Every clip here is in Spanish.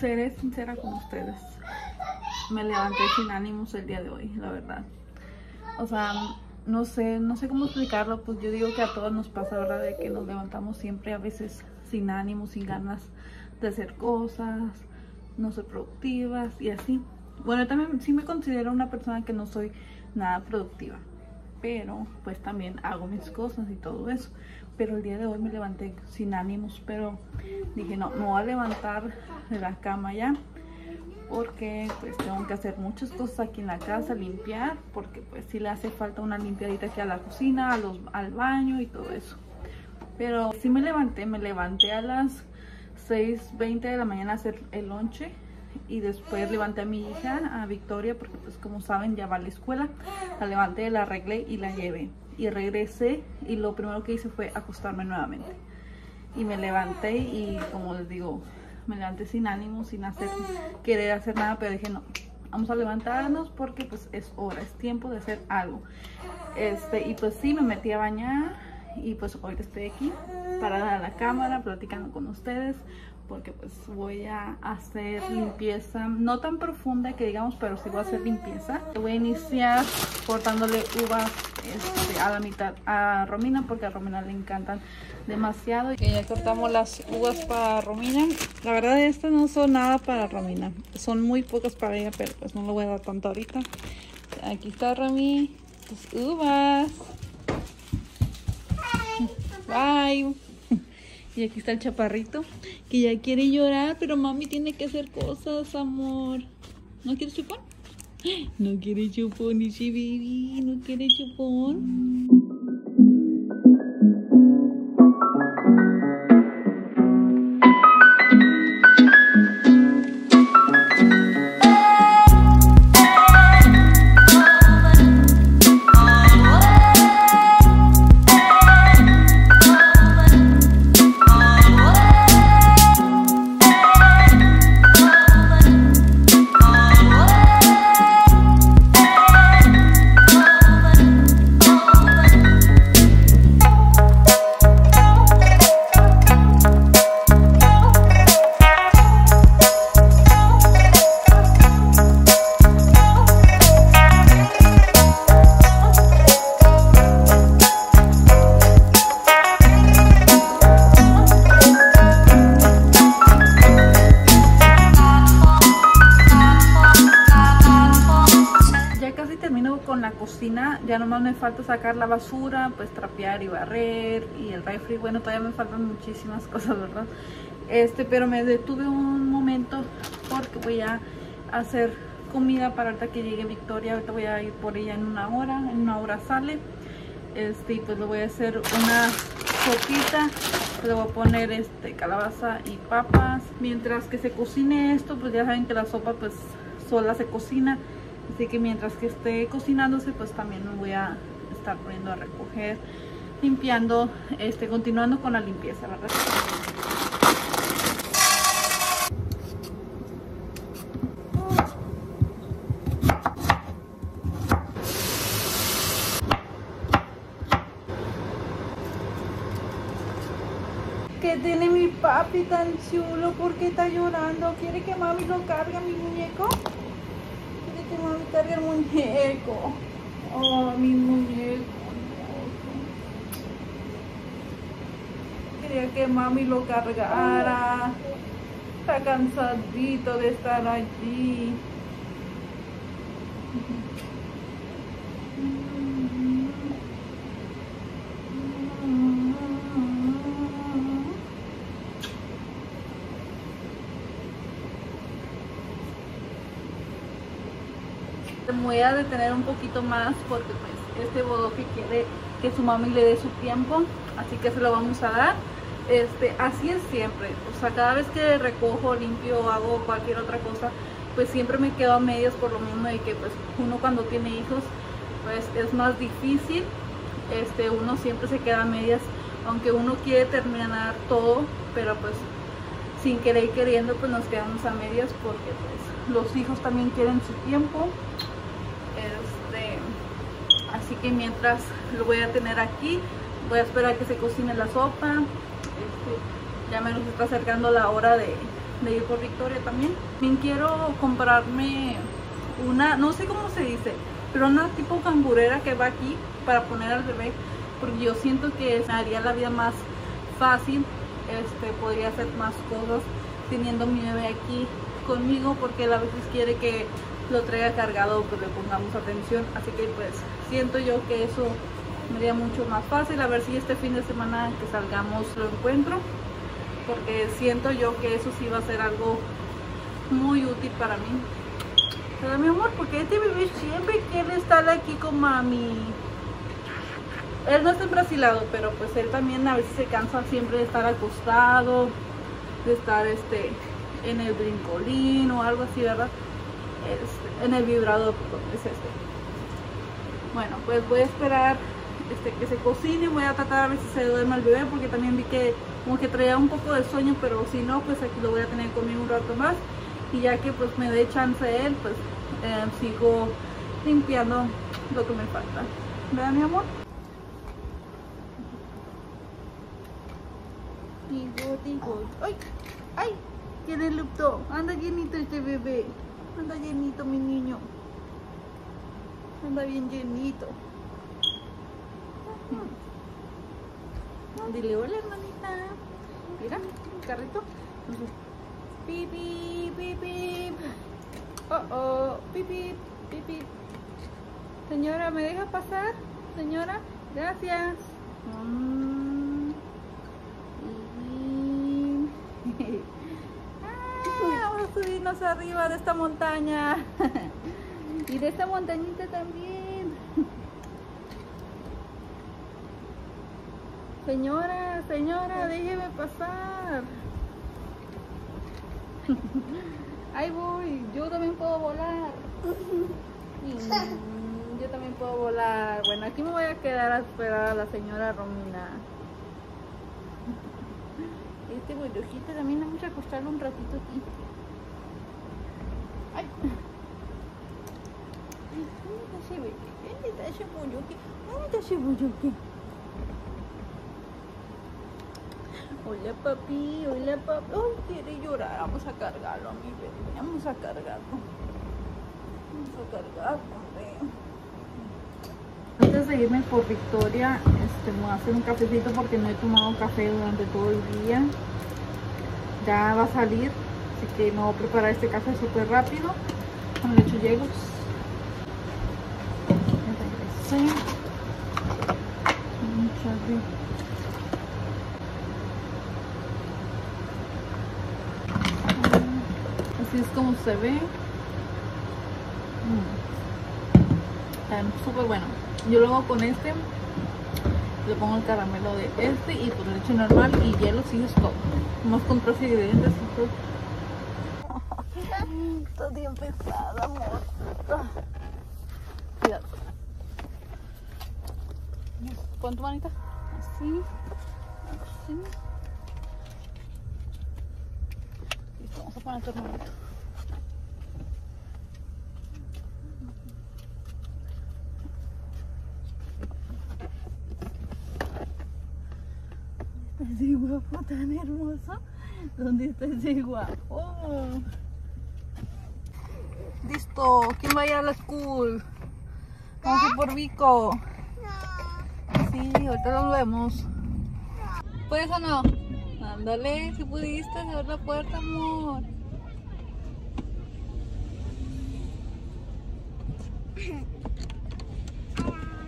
seré sincera con ustedes. Me levanté sin ánimos el día de hoy, la verdad. O sea, no sé, no sé cómo explicarlo, pues yo digo que a todos nos pasa, ¿verdad? De que nos levantamos siempre a veces sin ánimos, sin ganas de hacer cosas, no ser productivas y así. Bueno, también sí me considero una persona que no soy nada productiva, pero pues también hago mis cosas y todo eso. Pero el día de hoy me levanté sin ánimos, pero dije no, me voy a levantar de la cama ya porque pues tengo que hacer muchas cosas aquí en la casa, limpiar, porque pues sí le hace falta una limpiadita aquí a la cocina, a los, al baño y todo eso. Pero sí me levanté, me levanté a las 6.20 de la mañana a hacer el lonche y después levanté a mi hija, a Victoria, porque pues como saben ya va a la escuela. La levanté, la arreglé y la llevé. Y regresé y lo primero que hice fue acostarme nuevamente. Y me levanté y como les digo, me levanté sin ánimo, sin hacer, querer hacer nada, pero dije no, vamos a levantarnos porque pues es hora, es tiempo de hacer algo. Este, y pues sí, me metí a bañar y pues hoy estoy aquí parada a la cámara platicando con ustedes porque pues voy a hacer limpieza, no tan profunda que digamos, pero sí voy a hacer limpieza. Voy a iniciar cortándole uvas este, a la mitad a Romina porque a Romina le encantan demasiado. Y ya cortamos las uvas para Romina. La verdad estas no son nada para Romina, son muy pocas para ella, pero pues no lo voy a dar tanto ahorita. Aquí está Romy, tus uvas. Bye. Y aquí está el chaparrito que ya quiere llorar, pero mami tiene que hacer cosas, amor. ¿No quieres chupón? No quiere chupón, ese baby, no quiere chupón. Falta sacar la basura, pues trapear y barrer y el refri, bueno todavía me faltan muchísimas cosas, ¿verdad? Este, pero me detuve un momento porque voy a hacer comida para ahorita que llegue Victoria, ahorita voy a ir por ella en una hora, en una hora sale, este, y pues le voy a hacer una sopita, le voy a poner este calabaza y papas, mientras que se cocine esto, pues ya saben que la sopa pues sola se cocina, Así que mientras que esté cocinándose, pues también me voy a estar poniendo a recoger, limpiando, este, continuando con la limpieza, ¿verdad? ¿Qué tiene mi papi tan chulo? ¿Por qué está llorando? ¿Quiere que mami lo cargue mi muñeco? que mami cargue el muñeco. Oh, mi muñeco. Quería que mami lo cargara. Está cansadito de estar allí. me voy a detener un poquito más porque pues este bodoque quiere que su mami le dé su tiempo así que se lo vamos a dar. Este así es siempre. O sea cada vez que recojo limpio hago cualquier otra cosa pues siempre me quedo a medias por lo mismo de que pues uno cuando tiene hijos pues es más difícil. Este uno siempre se queda a medias aunque uno quiere terminar todo pero pues sin querer y queriendo pues nos quedamos a medias porque pues los hijos también quieren su tiempo así que mientras lo voy a tener aquí voy a esperar que se cocine la sopa este, ya me nos está acercando la hora de, ir por Victoria también. También quiero comprarme una, no sé cómo se dice, pero una tipo cangurera que va aquí para poner al bebé, porque yo siento que haría la vida más fácil, este, podría hacer más cosas teniendo mi bebé aquí conmigo, porque él a veces quiere que lo traiga cargado, pues le pongamos atención, así que pues siento yo que eso me haría mucho más fácil, a ver si este fin de semana que salgamos lo encuentro, porque siento yo que eso sí va a ser algo muy útil para mí. Pero mi amor, porque este bebé siempre quiere estar aquí con mami. Él no está embrasilado, pero pues él también a veces se cansa siempre de estar acostado, de estar este en el brincolín o algo así, ¿verdad? Este, en el vibrador, es este. Bueno, pues voy a esperar este, que se cocine, voy a tratar a ver si se duerme el bebé porque también vi que como que traía un poco de sueño, pero si no, pues aquí lo voy a tener conmigo un rato más y ya que pues me dé chance él, pues eh, sigo limpiando lo que me falta. ¿Verdad mi amor? Digo, digo, ¡ay! ¡ay! ¿Quién lupto? Anda llenito. Anda llenito mi niño. Anda bien llenito. Dile hola hermanita. Mira, carrito. Pipi, pipi. Oh, oh, pipi, pipi. Señora, ¿me deja pasar? Señora, gracias. Mm. Subirnos arriba de esta montaña. y de esta montañita también. Señora, señora, déjeme pasar. Ahí voy, yo también puedo volar. yo también puedo volar. Bueno, aquí me voy a quedar a esperar a la señora Romina. Este bullojito también vamos a acostarlo un ratito aquí. Ay. ¿Dónde está ese bebé? Hola papi, hola papi. Oh, quiere llorar. Vamos a cargarlo, mi bebé. Vamos a cargarlo. Vamos a cargarlo, Antes de irme por Victoria, este, me voy a hacer un cafecito porque no he tomado café durante todo el día. Ya va a salir, así que me voy a preparar este café súper rápido. Con leche llegos. Muchas así es como se ve. Mm. súper bueno. Yo lo hago con este. Le pongo el caramelo de este y por leche normal y hielo si es todo. Más tres ingredientes está bien pesada amor. Cuidado. Pon tu manita. Así. Así. Vamos a poner tu hermanito. Ese guapo tan hermoso? ¿Dónde está ese guapo? Listo, ¿quién va a ir a la school? Vamos a ir por Vico. Sí, ahorita nos vemos. ¿Puedes o no? Ándale, si pudiste cerrar la puerta, amor.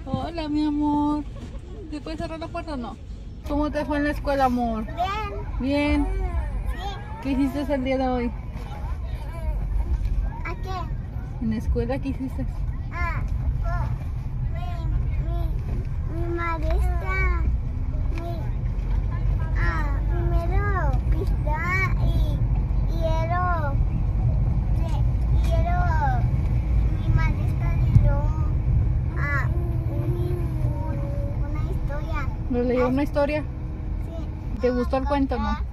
Hola, mi amor. ¿Se puede cerrar la puerta o no? ¿Cómo te fue en la escuela, amor? Bien. ¿Bien? Sí. ¿Qué hiciste el día de hoy? ¿A qué? ¿En la escuela qué hiciste? Ah, oh, mi, mi, mi maestra, mi, ah, primero pista y quiero, quiero, mi maestra dio ah, un, un, una historia. ¿Me leyó una historia? Sí. ¿Te gustó el cuento, no? Sí.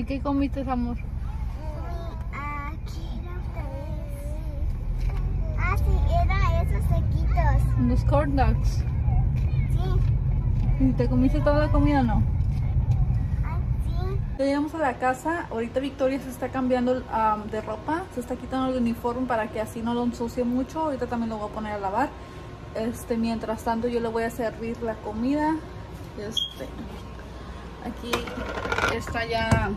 ¿Y qué comiste, amor? Ah, ¿qué era otra vez? Ah, sí, era esos sequitos. Los corn dogs. Sí. ¿Y te comiste toda la comida o no? Ah, sí. Ya llegamos a la casa. Ahorita Victoria se está cambiando um, de ropa. Se está quitando el uniforme para que así no lo ensucie mucho. Ahorita también lo voy a poner a lavar. Este, mientras tanto yo le voy a servir la comida. Este, aquí está ya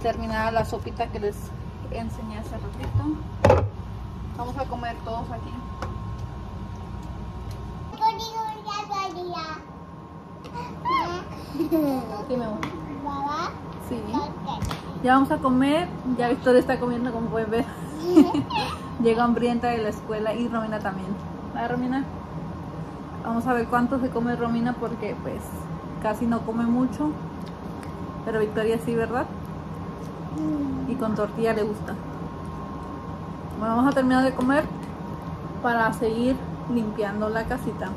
terminada la sopita que les enseñé hace ratito. Vamos a comer todos aquí. Dime, amor. Sí. Ya vamos a comer. Ya Victoria está comiendo, como pueden ver. Llega hambrienta de la escuela y Romina también. ¿Verdad, Romina? Vamos a ver cuánto se come Romina porque pues casi no come mucho. Pero Victoria sí, ¿verdad? Y con tortilla le gusta. Bueno, vamos a terminar de comer para seguir limpiando la casita.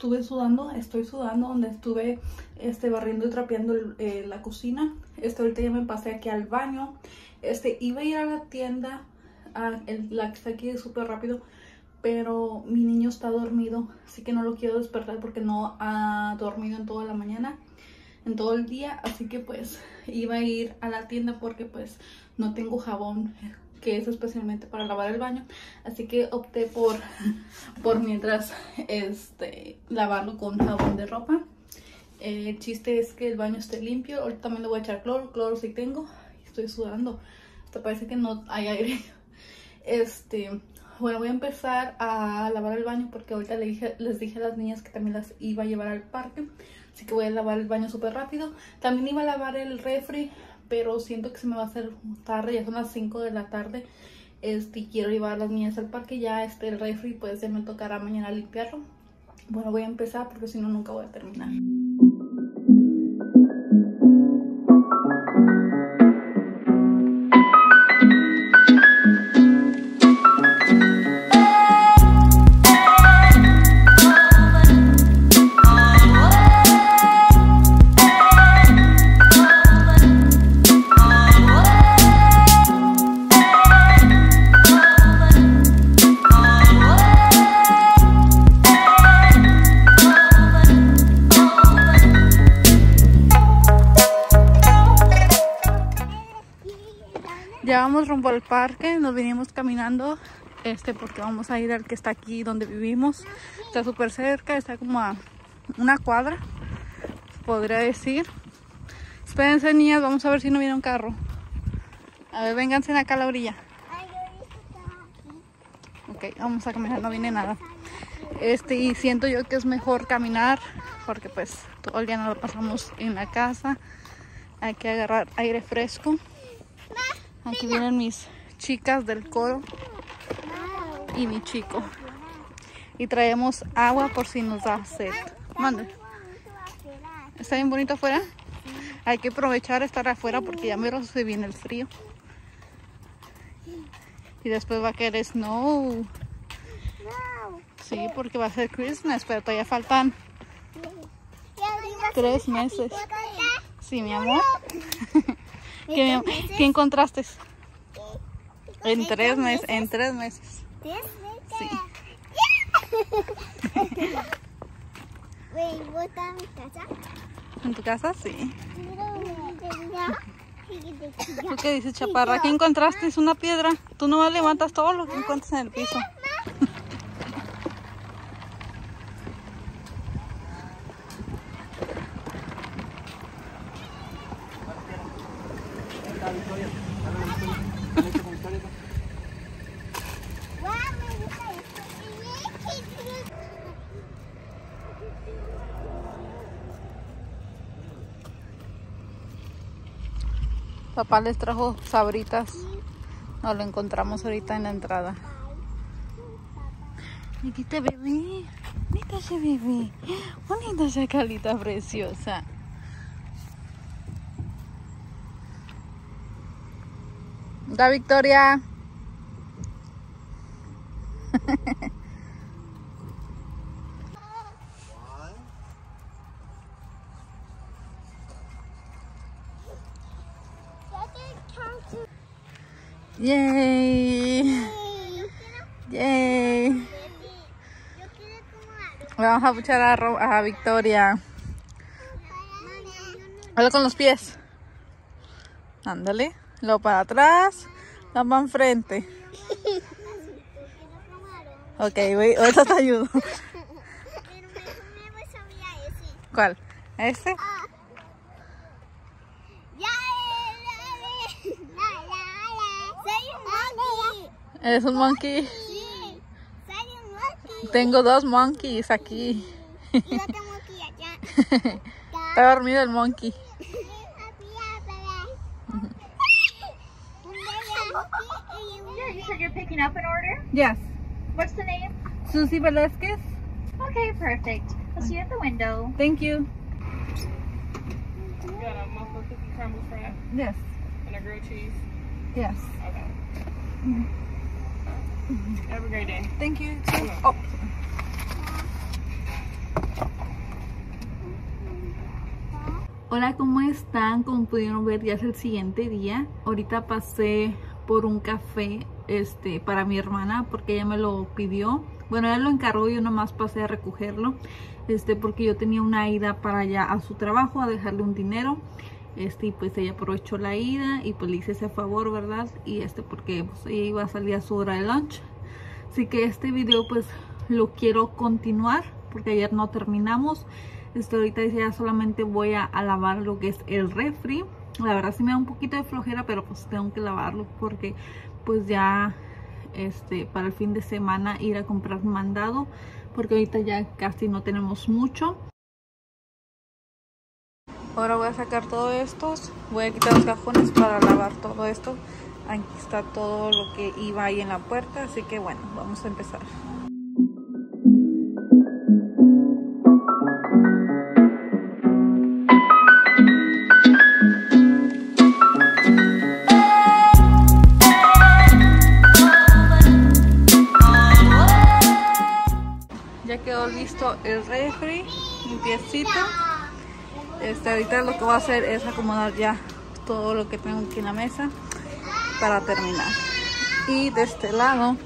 Estuve sudando, estoy sudando donde estuve este, barriendo y trapeando eh, la cocina. Este, ahorita ya me pasé aquí al baño. Este, iba a ir a la tienda, el- la que está aquí súper rápido, pero mi niño está dormido, así que no lo quiero despertar porque no ha dormido en toda la mañana, en todo el día, así que pues iba a ir a la tienda porque pues no tengo jabón que es especialmente para lavar el baño, así que opté por, por mientras este, lavarlo con jabón de ropa. Eh, el chiste es que el baño esté limpio, ahorita también le voy a echar cloro, cloro sí tengo, estoy sudando, hasta parece que no hay aire. Este, bueno, voy a empezar a lavar el baño porque ahorita le dije- les dije a las niñas que también las iba a llevar al parque. Así que voy a lavar el baño súper rápido. También iba a lavar el refri, pero siento que se me va a hacer tarde. Ya son las 5 de la tarde. Este, quiero llevar a las niñas al parque. Ya este, el refri, pues ya me tocará mañana limpiarlo. Bueno, voy a empezar porque si no, nunca voy a terminar. Rumbo al parque, nos vinimos caminando, este, porque vamos a ir al que está aquí donde vivimos. Está súper cerca, está como a una cuadra, podría decir. Espérense niñas, vamos a ver si no viene un carro. A ver, vénganse acá a la orilla. Ok, vamos a caminar, no viene nada. Este, y siento yo que es mejor caminar, porque pues todo el día no lo pasamos en la casa. Hay que agarrar aire fresco. Aquí vienen mis chicas del coro y mi chico. Y traemos agua por si nos da sed. Mande. ¿Está bien bonito afuera? Hay que aprovechar estar afuera porque ya mero se viene el frío. Y después va a querer snow. Sí, porque va a ser Christmas, pero todavía faltan tres meses. Sí, mi amor. ¿Qué, mi am- ¿Qué encontraste? En tres meses, en tres meses. Sí. ¿En tu casa? Sí. ¿Tú qué dices, chaparra? ¿Qué encontraste? Es una piedra. Tú no levantas todo lo que encuentras en el piso. Papá les trajo sabritas. Nos lo encontramos ahorita en la entrada. Aquí te bebé. Bonita ese bebé. Bonita esa calita preciosa. Da Victoria. Yay. Yay. Vamos a puchar a, Ro- a Victoria. Hazlo con los pies. Ándale. Luego para atrás. La para enfrente. Ok, voy, ahorita te ayudo. Pero mejor un monkey. ¿Eres un monkey? Sí, soy un monkey. Tengo dos monkeys aquí. Y otro monkey allá. Está dormido el monkey. Yeah, you said you're picking up an order? Yes. What's the name? Susie Velasquez. Okay, perfect. I'll see you at the window. Thank you. You got a muffler cookie crumble fry Yes. and a grilled cheese. Yes. Okay. Mm-hmm. Have a great day. Thank you. Oh. Hola, ¿cómo están? Como pudieron ver, ya es el siguiente día. Ahorita pasé por un café este, para mi hermana porque ella me lo pidió. Bueno, ella lo encargó y yo nomás pasé a recogerlo. Este, porque yo tenía una ida para allá a su trabajo a dejarle un dinero. Este, y pues ella aprovechó la ida y pues le hice ese favor, ¿verdad? Y este, porque pues, ella iba a salir a su hora de lunch. Así que este video pues lo quiero continuar porque ayer no terminamos. Este, ahorita ya solamente voy a, a lavar lo que es el refri. La verdad sí me da un poquito de flojera, pero pues tengo que lavarlo porque pues ya este para el fin de semana ir a comprar mandado porque ahorita ya casi no tenemos mucho. Ahora voy a sacar todo estos, voy a quitar los cajones para lavar todo esto. Aquí está todo lo que iba ahí en la puerta, así que bueno, vamos a empezar. Ya quedó listo el refri, limpiecito. Este, ahorita lo que voy a hacer es acomodar ya todo lo que tengo aquí en la mesa para terminar. Y de este lado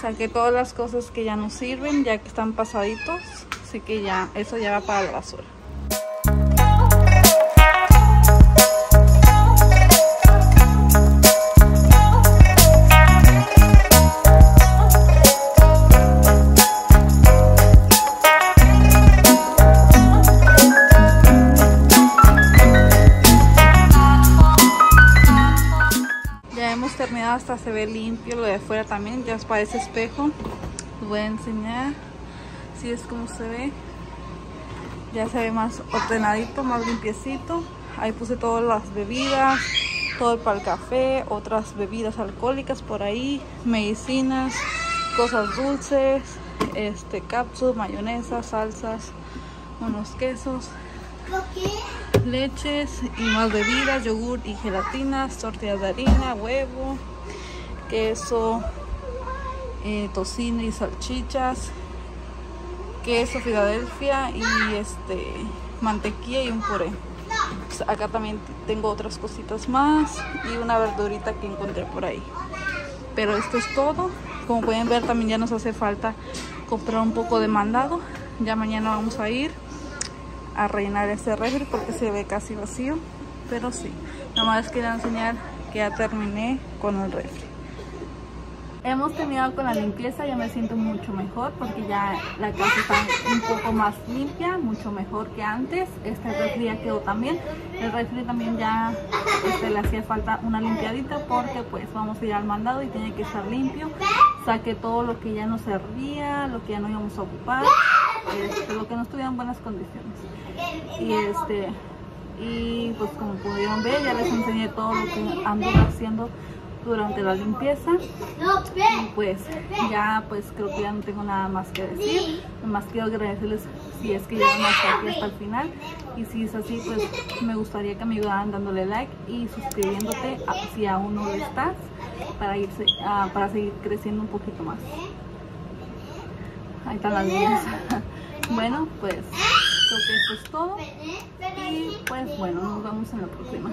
saqué todas las cosas que ya no sirven, ya que están pasaditos. Así que ya, eso ya va para la basura. Limpio lo de afuera también, ya ese espejo. Voy a enseñar si es como se ve. Ya se ve más ordenadito, más limpiecito. Ahí puse todas las bebidas, todo para el café, otras bebidas alcohólicas por ahí, medicinas, cosas dulces, este cápsulas, mayonesa, salsas, unos quesos leches y más bebidas, yogur y gelatinas, tortillas de harina, huevo, queso, eh, tocino y salchichas, queso Filadelfia y este mantequilla y un puré. Pues acá también tengo otras cositas más y una verdurita que encontré por ahí. Pero esto es todo. Como pueden ver también ya nos hace falta comprar un poco de mandado. Ya mañana vamos a ir a rellenar este refri porque se ve casi vacío pero sí nada más quería enseñar que ya terminé con el refri hemos terminado con la limpieza ya me siento mucho mejor porque ya la casa está un poco más limpia mucho mejor que antes. Este refri ya quedó también. El refri también ya este, le hacía falta una limpiadita porque pues vamos a ir al mandado y tiene que estar limpio. Saqué todo lo que ya no servía lo que ya no íbamos a ocupar este, lo que no estuviera en buenas condiciones. Y este y pues como pudieron ver ya les enseñé todo lo que ando haciendo durante la limpieza. Y pues ya pues creo que ya no tengo nada más que decir. Más quiero agradecerles si es que llegan hasta aquí hasta el final. Y si es así pues me gustaría que me ayudaran dándole like y suscribiéndote si aún no lo estás para irse ah, para seguir creciendo un poquito más. Ahí están las líneas bueno pues creo que esto es todo. Y pues bueno nos vemos en la próxima